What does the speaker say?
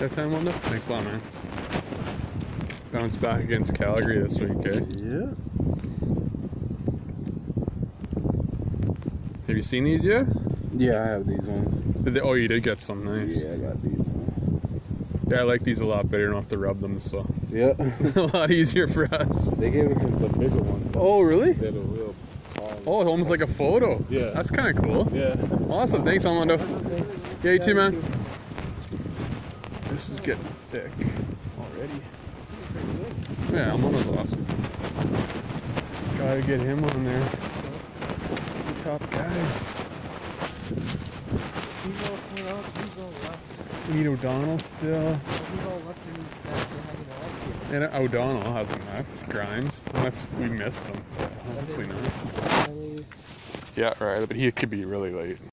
that time window? Thanks a lot, man. Bounce back against Calgary this week, eh? Yeah. Have you seen these yet? Yeah, I have these ones. Did they- oh, you did get some. Nice. Yeah, I got these ones. Yeah, I like these a lot better. I don't have to rub them, so Yeah. a lot easier for us. they gave us some the bigger ones. though. Oh, really? They're the real tall. Oh, almost like a photo. Yeah. That's kind of cool. Yeah. Awesome. Thanks, Almondo. Yeah, you too, man. This is getting thick already. Yeah, Almondo's awesome. Gotta get him on there. Left? We need O'Donnell still. Who's all left in that they're hanging out here? And O'Donnell hasn't left. Grimes. Unless we missed them. Hopefully not. Yeah, right. But he could be really late.